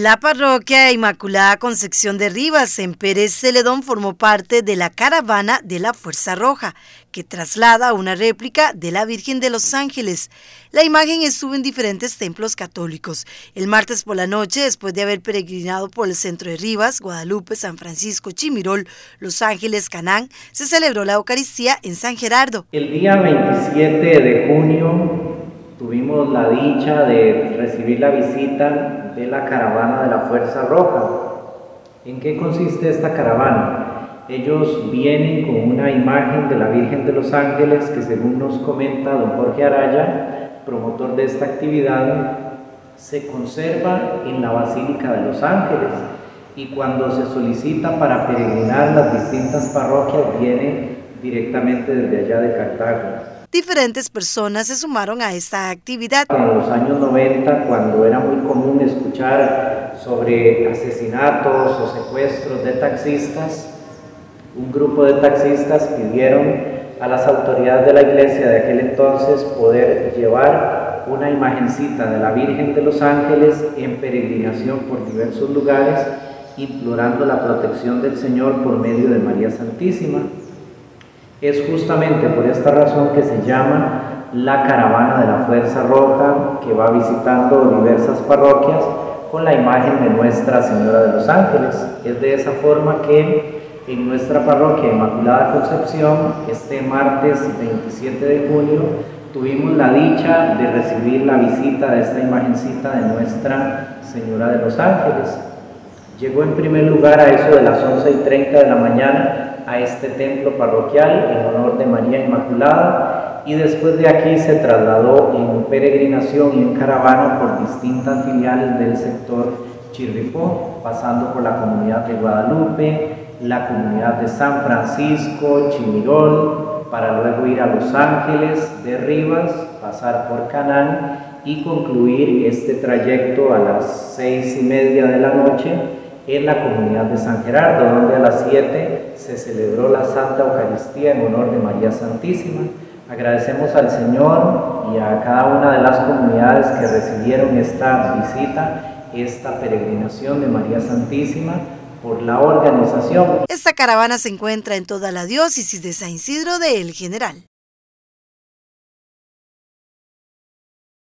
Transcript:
La parroquia Inmaculada Concepción de Rivas en Pérez Celedón formó parte de la caravana de la Fuerza Roja, que traslada una réplica de la Virgen de los Ángeles. La imagen estuvo en diferentes templos católicos. El martes por la noche, después de haber peregrinado por el centro de Rivas, Guadalupe, San Francisco, Chimirol, Los Ángeles, Canán, se celebró la Eucaristía en San Gerardo. El día 27 de junio tuvimos la dicha de recibir la visita de la caravana de la Fuerza Roja. ¿En qué consiste esta caravana? Ellos vienen con una imagen de la Virgen de los Ángeles que según nos comenta don Jorge Araya, promotor de esta actividad, se conserva en la Basílica de los Ángeles y cuando se solicita para peregrinar las distintas parroquias viene directamente desde allá de Cartago. Diferentes personas se sumaron a esta actividad. En los años 90, cuando era muy común escuchar sobre asesinatos o secuestros de taxistas, un grupo de taxistas pidieron a las autoridades de la iglesia de aquel entonces poder llevar una imagencita de la Virgen de los Ángeles en peregrinación por diversos lugares, implorando la protección del Señor por medio de María Santísima. Es justamente por esta razón que se llama la caravana de la Fuerza Roja que va visitando diversas parroquias con la imagen de Nuestra Señora de los Ángeles. Es de esa forma que en nuestra parroquia Inmaculada Concepción, este martes 27 de junio, tuvimos la dicha de recibir la visita de esta imagencita de Nuestra Señora de los Ángeles. Llegó en primer lugar a eso de las 11 y 30 de la mañana a este templo parroquial en honor de María Inmaculada y después de aquí se trasladó en peregrinación y en caravana por distintas filiales del sector Chirripó, pasando por la comunidad de Guadalupe, la comunidad de San Francisco, Chimirol, para luego ir a Los Ángeles de Rivas, pasar por Canán y concluir este trayecto a las seis y media de la noche en la comunidad de San Gerardo, donde a las 7 se celebró la Santa Eucaristía en honor de María Santísima. Agradecemos al Señor y a cada una de las comunidades que recibieron esta visita, esta peregrinación de María Santísima por la organización. Esta caravana se encuentra en toda la diócesis de San Isidro de El General.